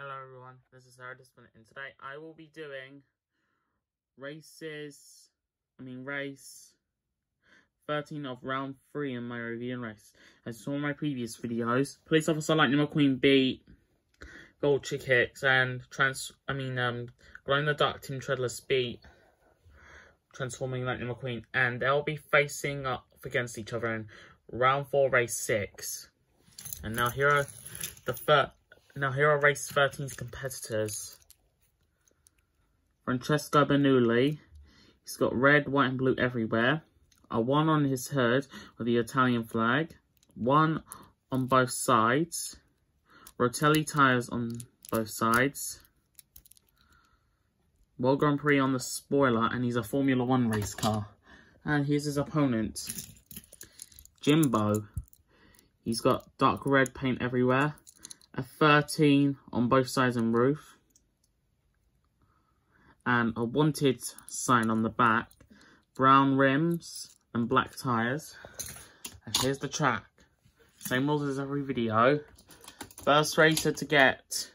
Hello everyone, this is Sarah Discipline, and today I will be doing races, I mean race 13 of round 3 in my review race. As you saw in my previous videos, Police Officer Lightning McQueen beat Gold Chick Hicks and trans, I mean um, Glow the Dark Tim Treadless beat Transforming Lightning McQueen, and they'll be facing up against each other in round 4 race 6. And now here are the first now here are race 13's competitors. Francesco Bernoulli. He's got red, white and blue everywhere. A one on his hood with the Italian flag. One on both sides. Rotelli tyres on both sides. World Grand Prix on the spoiler and he's a Formula One race car. And here's his opponent. Jimbo. He's got dark red paint everywhere a 13 on both sides and roof, and a wanted sign on the back, brown rims and black tyres. And here's the track. Same rules as every video. First racer to get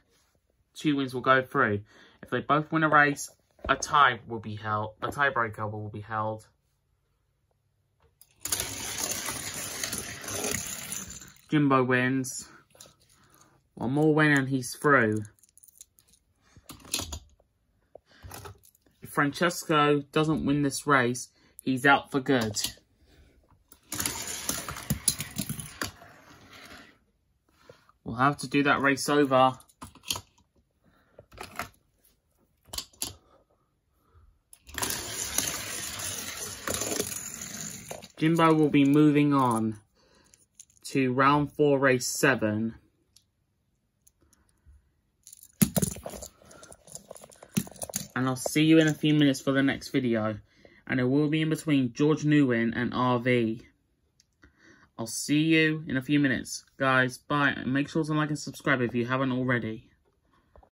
two wins will go through. If they both win a race, a tie will be held. A tiebreaker will be held. Jimbo wins. One more win and he's through. If Francesco doesn't win this race, he's out for good. We'll have to do that race over. Jimbo will be moving on to round 4, race 7. And I'll see you in a few minutes for the next video. And it will be in between George Newin and RV. I'll see you in a few minutes. Guys, bye. And make sure to like and subscribe if you haven't already.